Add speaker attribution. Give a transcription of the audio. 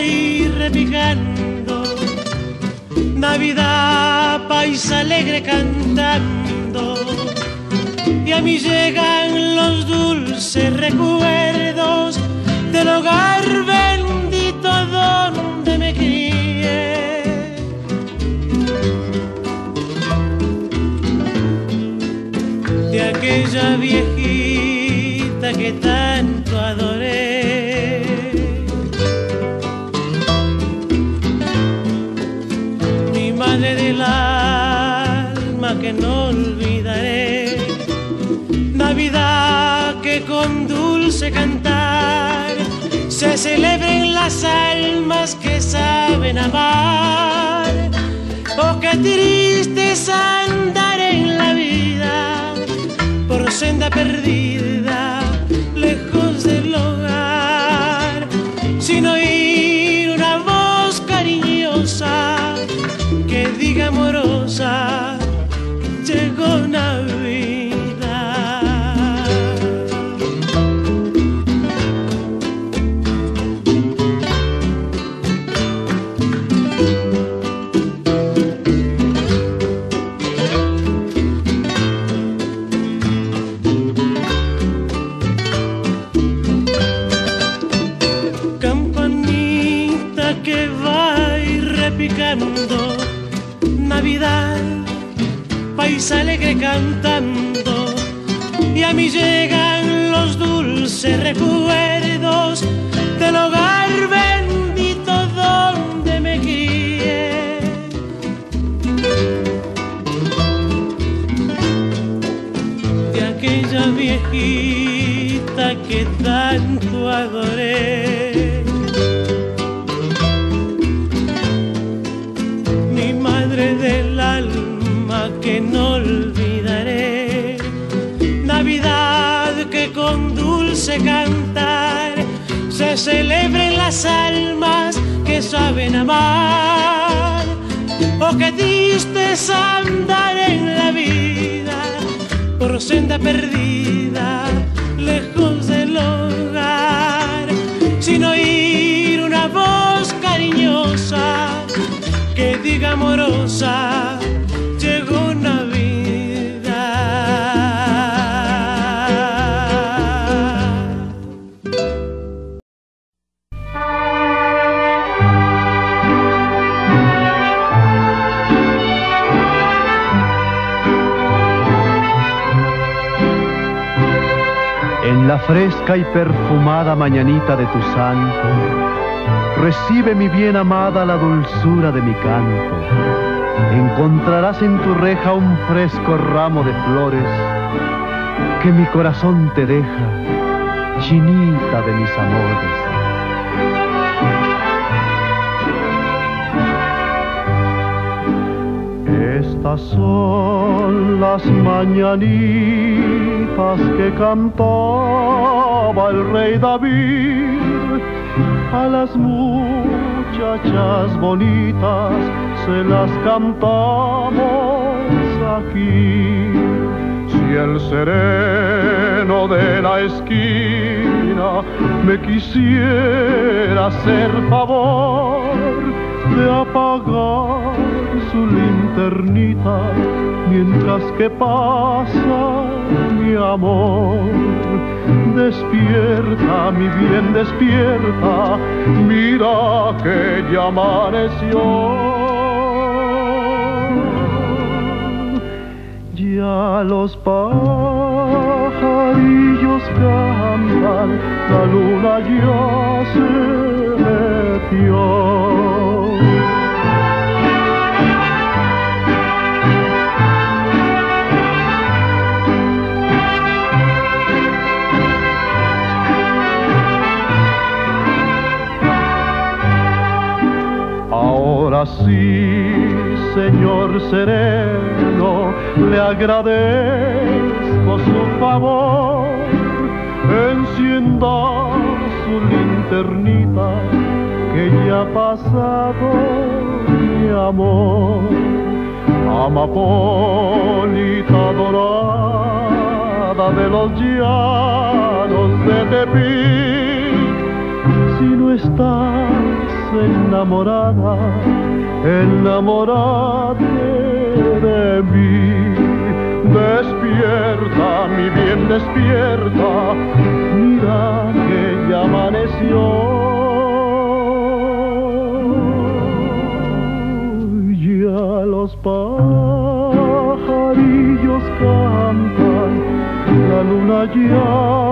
Speaker 1: ir. Navidad, país alegre cantando. Y a mí llegan los dulces recuerdos del hogar bendito donde me crié. De aquella viejita que tanto adoré no olvidaré. Navidad que con dulce cantar se celebren las almas que saben amar. Oh, qué triste es andar en la vida por senda perdida, lejos del hogar, sin oír Navidad, país alegre cantando, y a mí llegan los dulces recuerdos del hogar bendito donde me crié. De aquella viejita que tanto adoré. Del alma que no olvidaré. Navidad que con dulce cantar se celebren las almas que saben amar. Qué triste es andar en la vida por senda perdida, amorosa, llegó Navidad.
Speaker 2: En la fresca y perfumada mañanita de tu santo, recibe mi bien amada la dulzura de mi canto. Encontrarás en tu reja un fresco ramo de flores que mi corazón te deja, chinita de mis amores. Estas son las mañanitas que cantaba el rey David. A las muchachas bonitas se las cantamos aquí. Si el sereno de la esquina me quisiera hacer favor de apagar su linternita mientras que pasa mi amor. Despierta, mi bien, despierta, mira que ya amaneció. Ya los pajarillos cantan, la luna ya se metió. Ahora sí, señor sereno, le agradezco su favor. Encienda su linternita, que ya ha pasado mi amor. Amapolita dorada de los llanos de Tepic, si no estás enamorada, enamorada de mí. Despierta, mi bien, despierta, mira que ya amaneció. Ya los pajarillos cantan, la luna ya